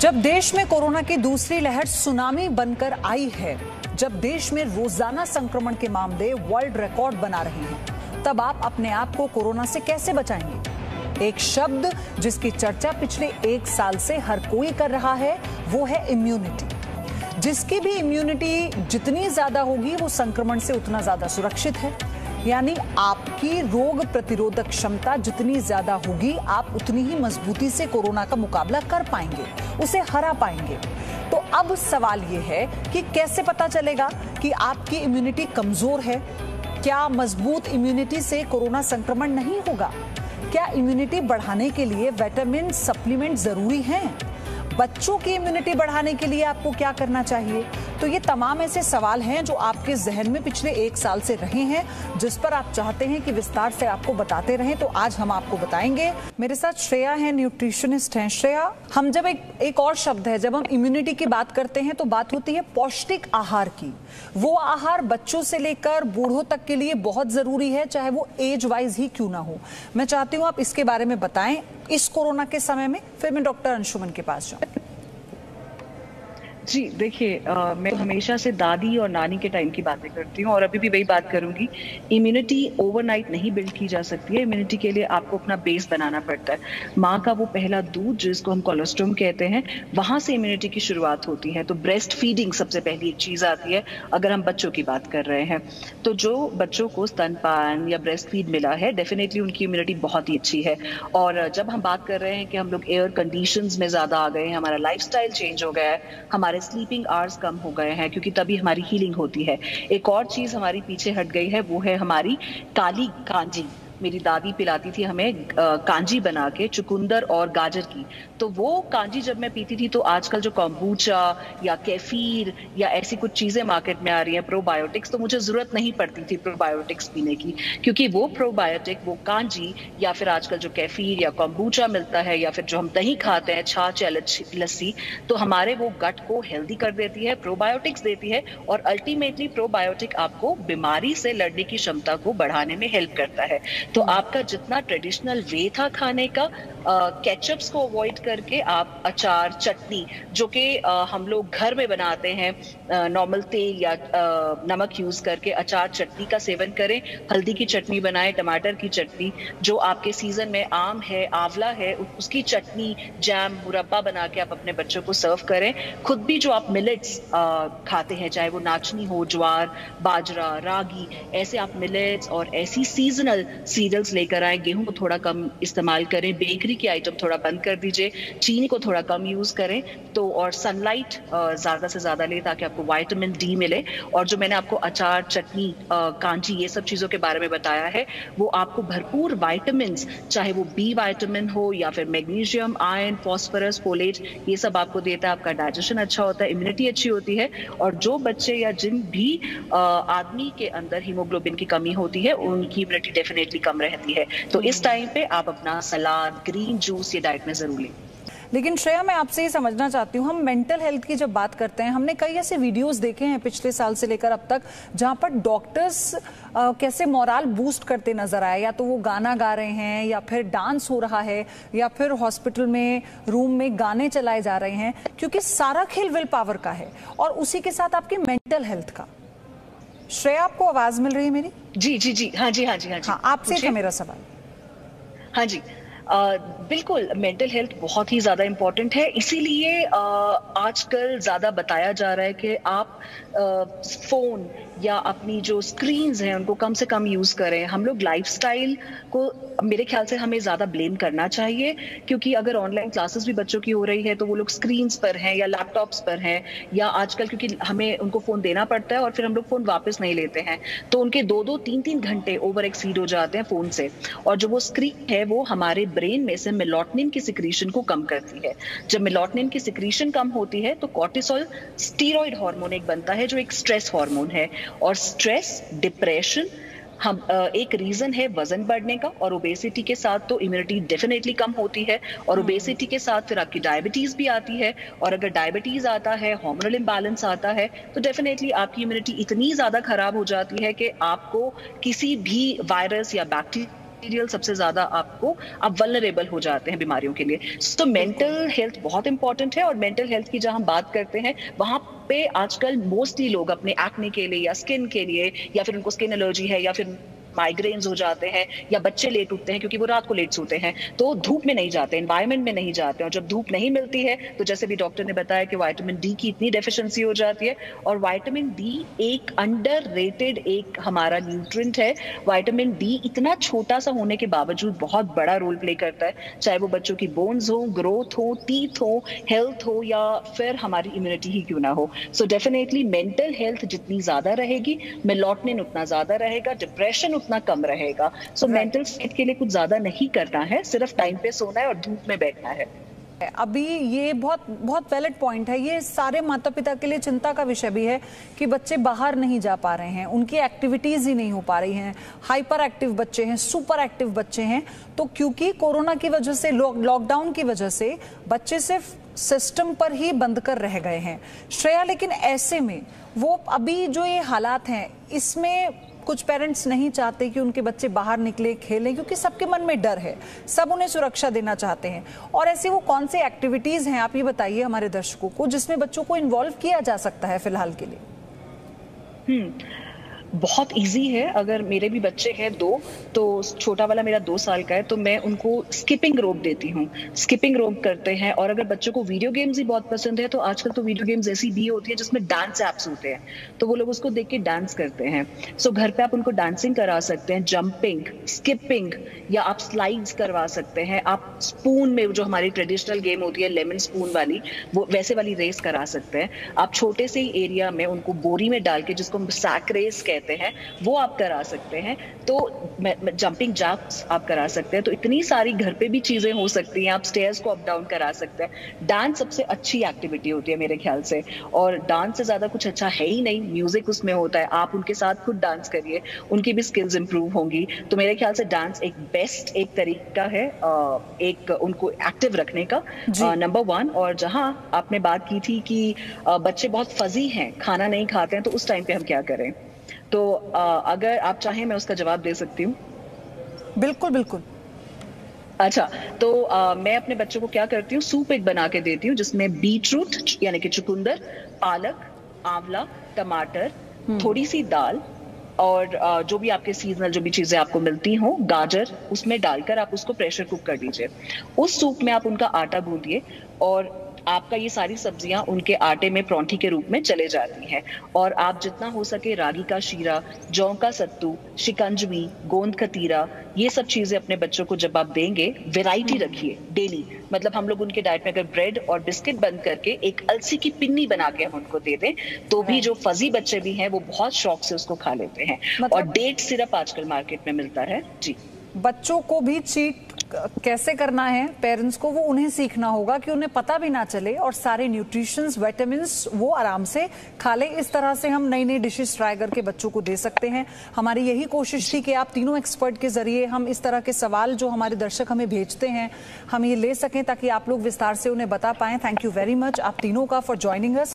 जब देश में कोरोना की दूसरी लहर सुनामी बनकर आई है, जब देश में रोज़ाना संक्रमण के मामले वर्ल्ड रिकॉर्ड बना रहे हैं, तब आप अपने आप को कोरोना से कैसे बचाएँगे? एक शब्द जिसकी चर्चा पिछले एक साल से हर कोई कर रहा है, वो है इम्यूनिटी जिसकी भी इम्यूनिटी जितनी ज़्यादा होगी, वो संक्रमण से उतना ज़्यादा सुरक्षित है। यानी आपकी रोग प्रतिरोधक क्षमता जितनी ज़्यादा होगी, आप उतनी ही मजबूती से कोरोना का मुकाबला कर पाएँगे, उसे हरा पाएँगे। तो अब सवाल यह है कि कैसे पता चलेगा कि आपकी इम्यूनिटी कमज़ोर है? क्या मज़बूत इम्यूनिटी से कोरोना संक्रमण नहीं होगा? क्या इम्यूनिटी बढ़ाने के लिए विटामिन सप्लीमेंट ज़रूरी हैं? बच्चों की इम्यूनिटी बढ़ाने के लिए आपको क्या करना चाहिए? तो ये तमाम ऐसे सवाल हैं जो आपके जहन में पिछले एक साल से रहे हैं, जिस पर आप चाहते हैं कि विस्तार से आपको बताते रहें तो आज हम आपको बताएँगे। मेरे साथ श्रेया है न्यूट्रिशनिस्ट हैं। श्रेया, हम जब एक एक और शब्द है, जब हम इम्यूनिटी की बात करते हैं तो बात होती है पौष्टिक आहार की। वो आहार बच्चों से लेकर बूढ़ों तक के लिए बहुत ज़रूरी है, चाहे वो एज वाइज ही क्यों ना हो। मैं चाहती हूँ आप इसके बारे में बताएँ। इस कोरोना के समय में फिर मैं डॉक्टर अंशुमन के पास जाऊँ। जी, देखिए मैं हमेशा से दादी और नानी के टाइम की बातें करती हूँ और अभी भी वही बात करूँगी। इम्यूनिटी ओवरनाइट नहीं बिल्ड की जा सकती है। इम्यूनिटी के लिए आपको अपना बेस बनाना पड़ता है। माँ का वो पहला दूध, जिसको हम कोलेस्ट्रोम कहते हैं, वहाँ से इम्यूनिटी की शुरुआत होती है। तो ब्रेस्ट फीडिंग सबसे पहली एक चीज़ आती है, अगर हम बच्चों की बात कर रहे हैं। तो जो बच्चों को स्तनपान या ब्रेस्ट फ़ीड मिला है डेफिनेटली उनकी इम्यूनिटी बहुत ही अच्छी है। और जब हम बात कर रहे हैं कि हम लोग एयर कंडीशन में ज़्यादा आ गए हैं, हमारा लाइफ चेंज हो गया है, हमारे स्लीपिंग आवर्स कम हो गए हैं, क्योंकि तभी हमारी हीलिंग होती है। एक और चीज़ हमारी पीछे हट गई है, वो है हमारी काली कांजी मेरी दादी पिलाती थी हमें कांजी बना के, चुकंदर और गाजर की। तो वो कांजी जब मैं पीती थी तो आजकल जो कॉम्बूचा या कैफीर या ऐसी कुछ चीज़ें मार्केट में आ रही हैं प्रोबायोटिक्स तो मुझे ज़रूरत नहीं पड़ती थी प्रोबायोटिक्स पीने की। क्योंकि वो प्रोबायोटिक वो कांजी या फिर आजकल जो कैफीर या कॉम्बूचा मिलता है या फिर जो हम दही खाते हैं, छाछ या लस्सी तो हमारे वो गट को हेल्दी कर देती है प्रोबायोटिक्स देती है और अल्टीमेटली प्रोबायोटिक आपको बीमारी से लड़ने की क्षमता को बढ़ाने में हेल्प करता है। तो आपका जितना ट्रेडिशनल वे था खाने का केचप्स को अवॉइड करके आप अचार, चटनी, जो कि हम लोग घर में बनाते हैं नॉर्मल तेल या नमक यूज़ करके अचार, चटनी का सेवन करें। हल्दी की चटनी बनाएँ, टमाटर की चटनी, जो आपके सीज़न में आम है, आंवला है उसकी चटनी जैम मुरब्बा बना के आप अपने बच्चों को सर्व करें। खुद भी जो आप मिलेट्स खाते हैं, चाहे वो नाचनी हो, ज्वार, बाजरा, रागी, ऐसे आप मिलेट्स और ऐसी सीजनल सीरियल्स लेकर आए, गेहूँ को थोड़ा कम इस्तेमाल करें बेकरी के आइटम थोड़ा बंद कर दीजिए, चीनी को थोड़ा कम यूज़ करें तो और सनलाइट ज़्यादा से ज़्यादा ले ताकि आपको वाइटामिन डी मिले। और जो मैंने आपको अचार, चटनी कांची ये सब चीज़ों के बारे में बताया है, वो आपको भरपूर वाइटामिन चाहे वो बी वाइटामिन हो या फिर मैग्नीशियम आयन फॉस्फरस फोलेट ये सब आपको देता है, आपका डाइजेशन अच्छा होता है इम्यूनिटी अच्छी होती है। और जो बच्चे या जिन भी आदमी के अंदर हीमोग्लोबिन की कमी होती है, उनकी इम्यूनिटी डेफिनेटली कम रहती है। तो इस टाइम पे आप अपना सलाद ग्रीन जूस ये डाइट में ज़रूर लें। लेकिन श्रेया, मैं आपसे ये समझना चाहती हूँ, हम मेंटल हेल्थ की जब बात करते हैं, हमने कई ऐसे वीडियोस देखे हैं पिछले साल से लेकर अब तक, जहाँ पर डॉक्टर्स कैसे मोराल बूस्ट करते नज़र आए, या तो वो गाना गा रहे हैं, या फिर डांस हो रहा है, या फिर हॉस्पिटल में रूम में गाने चलाए जा रहे हैं, क्योंकि सारा खेल विल पावर का है, और उसी के साथ आपकी मेंटल हेल्थ का। श्रेया आपको आवाज़ मिल रही है मेरी? जी जी जी। हाँ जी हाँ जी हाँ जी। हाँ आपसे था मेरा सवाल। हाँ जी। बिल्कुल मेंटल हेल्थ बहुत ही ज़्यादा इम्पोर्टेंट है। इसीलिए आजकल ज़्यादा बताया जा रहा है कि आप फ़ोन या अपनी जो स्क्रीन हैं, उनको कम से कम यूज़ करें। हम लोग लाइफस्टाइल को, मेरे ख्याल से हमें ज़्यादा ब्लेम करना चाहिए, क्योंकि अगर ऑनलाइन क्लासेस भी बच्चों की हो रही है तो वो लोग स्क्रीन पर हैं या लैपटॉप्स पर हैं, या आजकल क्योंकि हमें उनको फ़ोन देना पड़ता है और फिर हम लोग फ़ोन वापस नहीं लेते हैं। तो उनके दो दो तीन तीन घंटे ओवर एक्सीड हो जाते हैं फ़ोन से। और जो वो स्क्रीन है, वो हमारे ब्रेन में से मिलोटनिन की सिक्रीशन को कम करती है। जब मिलोटनिन की सिक्रीशन कम होती है तो कॉर्टिसोल स्टीरोइड हार्मोन एक बनता है जो एक स्ट्रेस हार्मोन है। और स्ट्रेस डिप्रेशन हम एक रीजन है वज़न बढ़ने का और ओबेसिटी के साथ तो इम्यूनिटी डेफिनेटली कम होती है। और ओबेसिटी हम्म। के साथ फिर आपकी डायबिटीज़ भी आती है। और अगर डायबिटीज़ आता है हार्मोनल इम्बैलेंस आता है तो डेफिनेटली आपकी इम्यूनिटी इतनी ज़्यादा खराब हो जाती है कि आपको किसी भी वायरस या बैक्टीरिया मटेरियल सबसे ज़्यादा आपको, आप वलनरेबल हो जाते हैं बीमारियों के लिए। तो मेंटल हेल्थ बहुत इंपॉर्टेंट है और मेंटल हेल्थ की जहाँ हम बात करते हैं, वहाँ पे आजकल मोस्टली लोग अपने एक्ने के लिए या स्किन के लिए, या फिर उनको स्किन एलर्जी है, या फिर माइग्रेन्स हो जाते हैं या बच्चे लेट उठते हैं क्योंकि वो रात को लेट सोते हैं तो धूप में नहीं जाते इन्वायरमेंट में नहीं जाते और जब धूप नहीं मिलती है तो जैसे भी डॉक्टर ने बताया कि वाइटामिन डी की इतनी डेफिशिएंसी हो जाती है और वाइटामिन डी एक अंडर एक हमारा न्यूट्रिएंट है। वाइटामिन डी इतना छोटा सा होने के बावजूद बहुत बड़ा रोल प्ले करता है, चाहे वो बच्चों की बोन्स हो ग्रोथ हो टीथ हो हेल्थ हो या फिर हमारी इम्यूनिटी ही क्यों ना हो। सो डेफिनेटली मेंटल हेल्थ जितनी ज़्यादा रहेगी मेलोटनिन उतना ज़्यादा रहेगा डिप्रेशन उतना कम रहेगा। सो मेंटल स्टेट के लिए कुछ ज़्यादा नहीं करना है सिर्फ़ टाइम पे सोना है और धूप में बैठना है। अभी ये बहुत बहुत वैलिड पॉइंट है। ये सारे माता पिता के लिए चिंता का विषय भी है कि बच्चे बाहर नहीं जा पा रहे हैं। उनकी एक्टिविटीज़ ही नहीं हो पा रही हैं। हाइपर एक्टिव बच्चे हैं सुपर एक्टिव बच्चे हैं। तो क्योंकि कोरोना की वजह से लॉकडाउन की वजह से बच्चे सिर्फ़ सिस्टम पर ही बंद कर रह गए हैं। श्रेया लेकिन ऐसे में वो अभी जो ये हालात हैं इसमें कुछ पेरेंट्स नहीं चाहते कि उनके बच्चे बाहर निकले, खेलें, क्योंकि सबके मन में डर है। सब उन्हें सुरक्षा देना चाहते हैं। और ऐसे वो कौन सी एक्टिविटीज़ हैं, आप ये बताइए हमारे दर्शकों को, जिसमें बच्चों को इन्वॉल्व किया जा सकता है फ़िलहाल के लिए? हम्म। बहुत इजी है। अगर मेरे भी बच्चे हैं दो तो छोटा वाला मेरा दो साल का है तो मैं उनको स्किपिंग रोप देती हूँ। स्किपिंग रोप करते हैं और अगर बच्चों को वीडियो गेम्स ही बहुत पसंद है तो आजकल तो वीडियो गेम्स ऐसी भी होती है जिसमें डांस एप्स होते हैं। तो वो लोग उसको देख के डांस करते हैं। सो so, घर पे आप उनको डांसिंग करा सकते हैं जंपिंग स्किपिंग या आप स्लाइड्स करवा सकते हैं। आप स्पून में जो हमारी ट्रेडिशनल गेम होती है लेमन स्पून वाली वो वैसे वाली रेस करा सकते हैं। आप छोटे से ही एरिया में उनको बोरी में डाल के जिसको हम सैक रेस कहते कहते हैं वो आप करा सकते हैं। तो जंपिंग जैक्स आप करा सकते हैं। तो इतनी सारी घर पे भी चीज़ें हो सकती हैं आप स्टेयर्स को अप डाउन करा सकते हैं। डांस सबसे अच्छी एक्टिविटी होती है मेरे ख्याल से। और डांस से ज़्यादा कुछ अच्छा है ही नहीं म्यूज़िक उसमें होता है। आप उनके साथ खुद डांस करिए उनकी भी स्किल्स इंप्रूव होंगी। तो मेरे ख्याल से डांस एक बेस्ट एक तरीका है एक उनको एक्टिव रखने का। नंबर वन और जहाँ आपने बात की थी कि बच्चे बहुत फजी हैं खाना नहीं खाते हैं तो उस टाइम पे हम क्या करें? तो अगर आप चाहें मैं उसका जवाब दे सकती हूँ। बिल्कुल बिल्कुल। अच्छा तो आ, मैं अपने बच्चों को क्या करती हूँ? सूप एक बना के देती हूँ जिसमें बीट रूट यानी कि चुकंदर पालक आंवला टमाटर हम्म। थोड़ी सी दाल और आ, जो भी आपके सीजनल जो भी चीज़ें आपको मिलती हो गाजर उसमें डालकर आप उसको प्रेशर कुक कर दीजिए। उस सूप में आप उनका आटा गूंदिए और आपका ये सारी सब्ज़ियाँ उनके आटे में परोंठी के रूप में चले जाती हैं। और आप जितना हो सके रागी का शीरा जौ का सत्तू शिकंजवी गोंद खतीरा ये सब चीज़ें अपने बच्चों को जब आप देंगे वेराइटी हम्म। रखिए डेली मतलब हम लोग उनके डाइट में अगर ब्रेड और बिस्किट बंद करके एक अलसी की पिन्नी बना के हम उनको दे दें तो भी जो फजी बच्चे भी हैं वो बहुत शौक से उसको खा लेते हैं। मतलब... और डेट सिर्फ़ आजकल मार्केट में मिलता है। जी। बच्चों को भी चीट कैसे करना है पेरेंट्स को वो उन्हें सीखना होगा कि उन्हें पता भी ना चले और सारे न्यूट्रिशंस विटामिन्स वो आराम से खा ले। इस तरह से हम नई नई डिशेस ट्राई करके बच्चों को दे सकते हैं। हमारी यही कोशिश थी कि आप तीनों एक्सपर्ट के ज़रिए हम इस तरह के सवाल जो हमारे दर्शक हमें भेजते हैं, हम ये ले सकें ताकि आप लोग विस्तार से उन्हें बता पाएँ। थैंक यू वेरी मच आप तीनों का फॉर ज्वाइनिंग अस